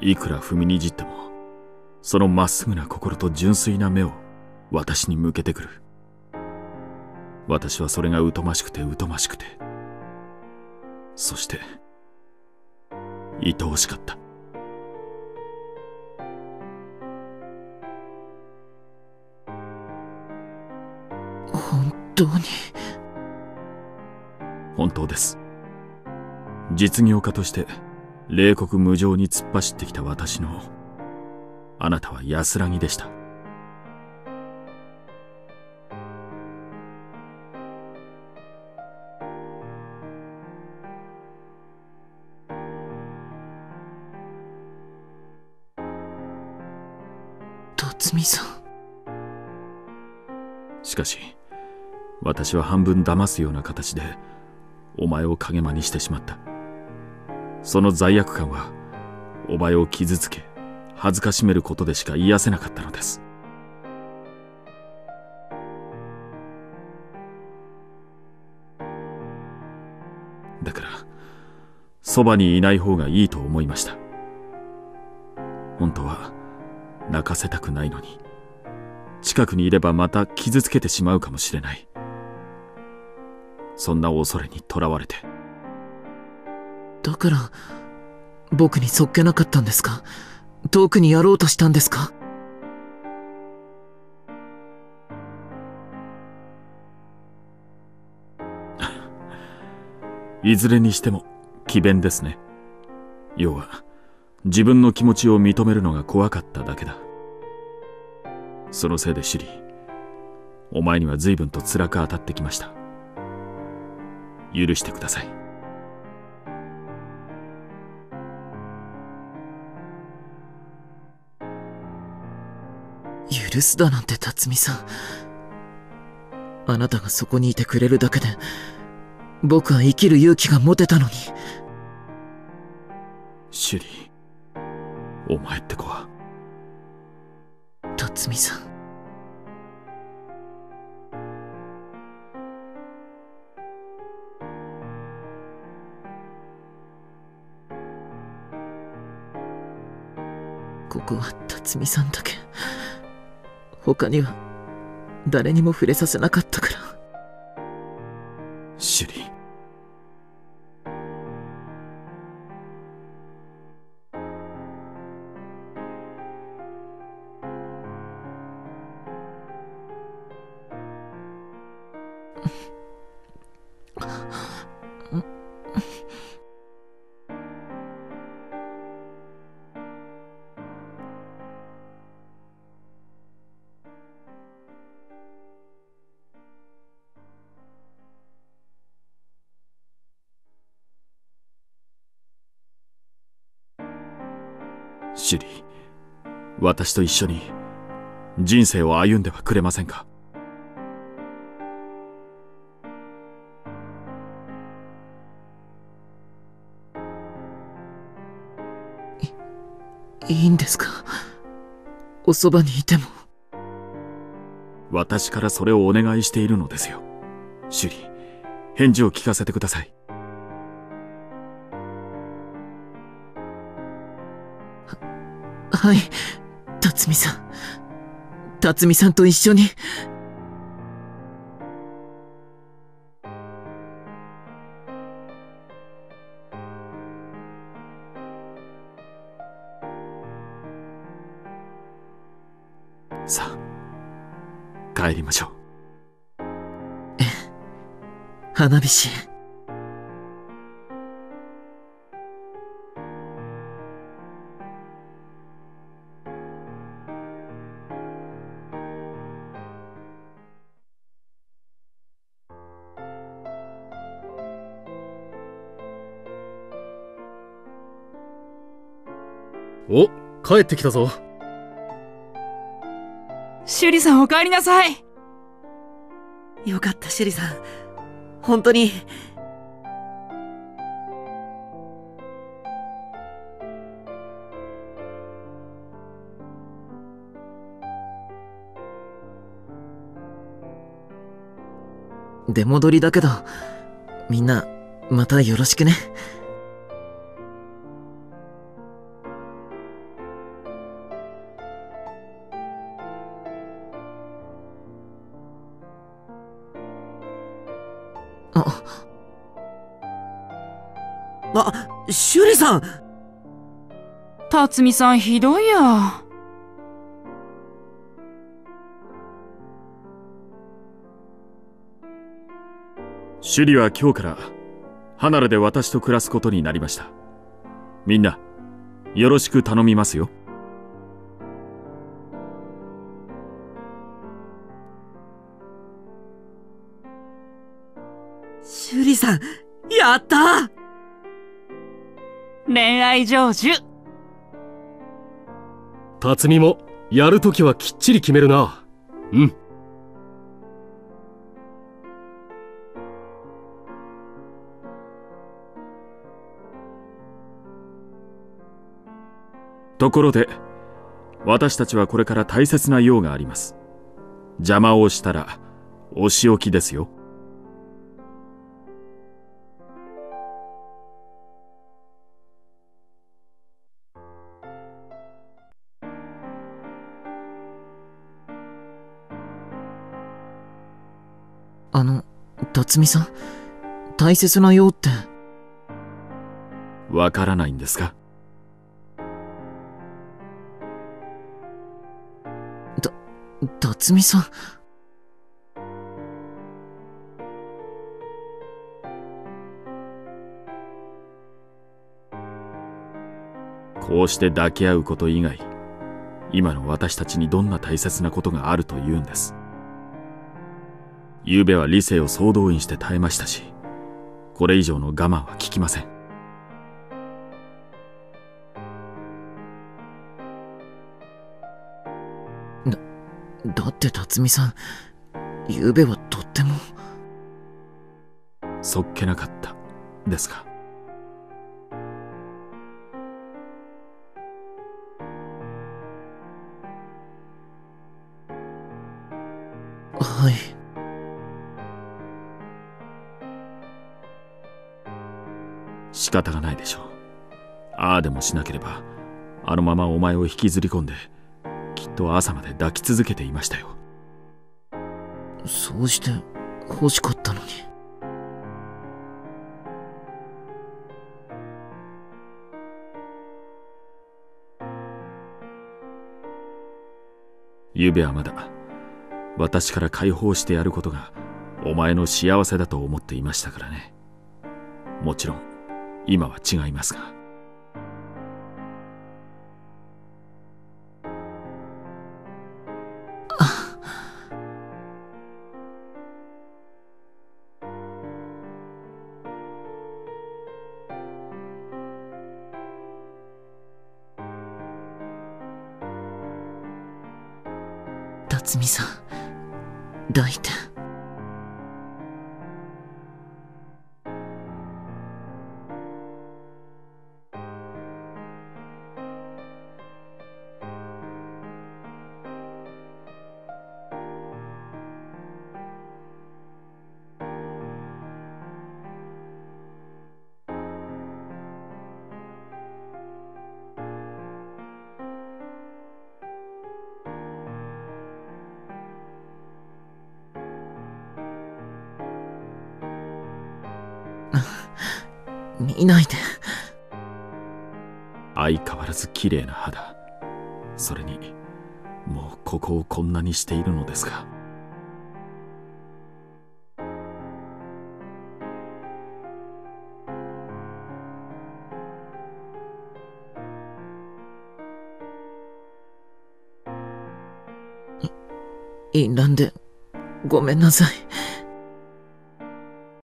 いくら踏みにじってもそのまっすぐな心と純粋な目を私に向けてくる。私はそれが疎ましくて疎ましくて。そして愛おしかった。本当に。本当です。実業家として冷酷無情に突っ走ってきた私のあなたは安らぎでした。辰巳さん。しかし私は半分騙すような形でお前を影間にしてしまったその罪悪感はお前を傷つけ恥ずかしめることでしか癒せなかったのです。だからそばにいない方がいいと思いました。本当は泣かせたくないのに近くにいればまた傷つけてしまうかもしれない。そんな恐れにとらわれてだから僕にそっけなかったんですか？遠くにやろうとしたんですか？いずれにしても詭弁ですね。要は自分の気持ちを認めるのが怖かっただけだ。そのせいでシリお前には随分と辛く当たってきました。許してください。許すだなんて辰巳さん。あなたがそこにいてくれるだけで僕は生きる勇気が持てたのに。シュリーお前って子は？辰巳さん。ここは辰巳さんだけ他には誰にも触れさせなかったから。シュリシュリー私と一緒に人生を歩んではくれませんか？いいんですか？おそばにいても。私からそれをお願いしているのですよ。シュリー返事を聞かせてくださいはい。辰巳さん。辰巳さんと一緒に。さあ帰りましょう。花火師お帰ってきたぞ。シュリさんお帰りなさい。よかったシュリさん。本当に。出戻りだけどみんなまたよろしくねあ、修理さん。辰巳さんひどいや。首里は今日から離れで私と暮らすことになりました。みんなよろしく頼みますよ。修理さん、やった恋愛成就。辰巳も、やるときはきっちり決めるな。うん。ところで私たちはこれから大切な用があります邪魔をしたらお仕置きですよ辰巳さん。大切な用って、わからないんですか？辰巳さん、こうして抱き合うこと以外今の私たちにどんな大切なことがあるというんです？昨べは理性を総動員して耐えましたしこれ以上の我慢は効きません。だって辰巳さん、昨べはとっても、そっけなかったですか。はい。仕方がないでしょう。ああでもしなければあのままお前を引きずり込んできっと朝まで抱き続けていましたよ。そうして欲しかったのに。昨べはまだ私から解放してやることがお前の幸せだと思っていましたからね。もちろん今は違いますが辰巳さん、抱いて。見ないで。相変わらず綺麗な肌それにもうここをこんなにしているのですがい、んで、ごめんなさい。